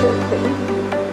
对。